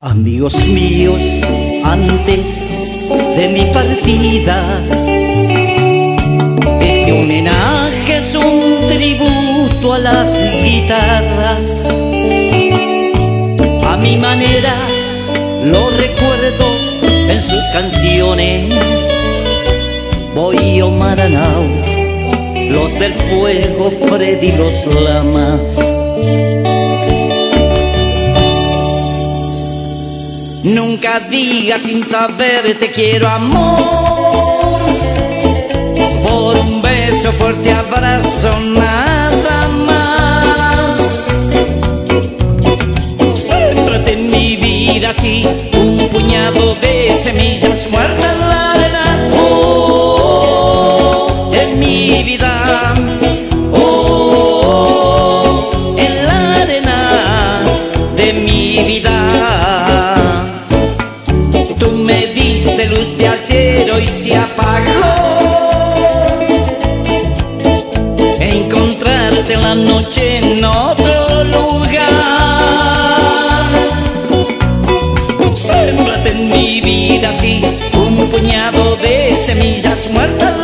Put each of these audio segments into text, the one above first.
Amigos míos, antes de mi partida, este homenaje es un tributo a las guitarras. A mi manera lo recuerdo en sus canciones. Voy Omar Anao, los del fuego, Freddy los Lamas. Nunca digas sin saber te quiero amor. Por un beso, fuerte abrazo, nada y se apagó. Encontrarte en la noche en otro lugar. Sembrate en mi vida así un puñado de semillas muertas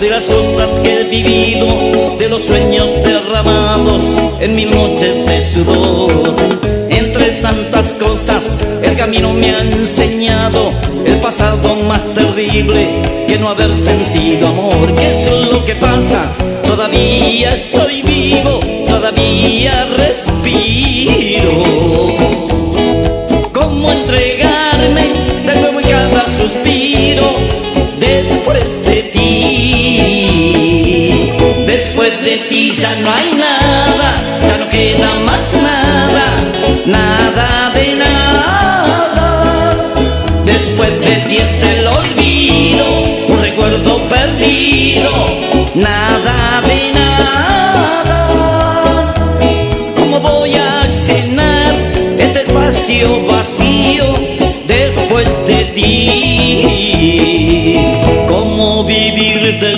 de las cosas que he vivido, de los sueños derramados en mil noches de sudor. Entre tantas cosas, el camino me ha enseñado el pasado más terrible que no haber sentido amor. Que eso es lo que pasa, todavía estoy vivo, todavía respiro. Ya no hay nada, ya no queda más nada, nada de nada. Después de ti es el olvido, un recuerdo perdido, nada de nada. ¿Cómo voy a llenar este espacio vacío después de ti?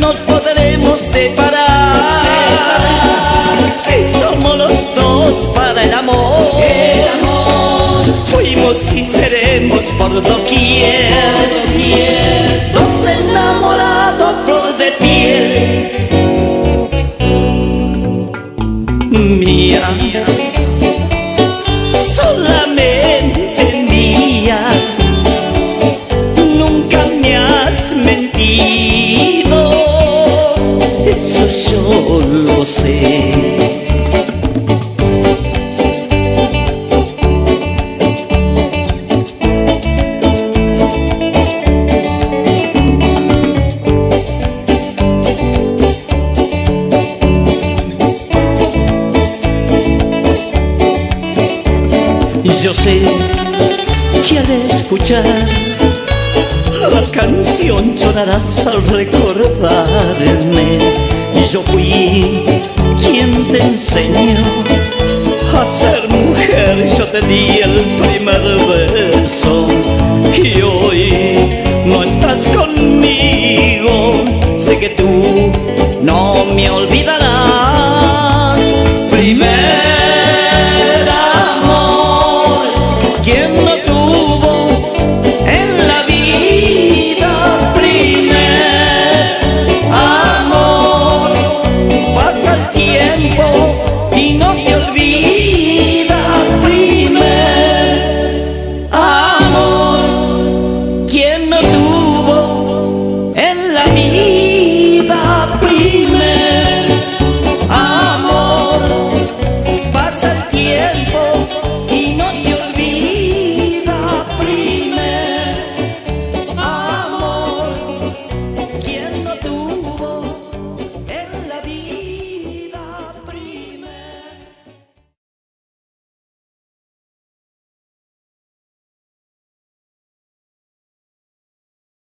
nos podremos separar, Si somos los dos para el amor, el amor. Fuimos y seremos por doquier, doquier. Dos enamorados flor de piel. Mía yo lo sé. Yo sé que al escuchar la canción llorarás al recordarme yo fui quien te enseñó a ser mujer, yo te di el primer beso y hoy no estás conmigo. Sé que tú no me olvidarás. Y no se olvida.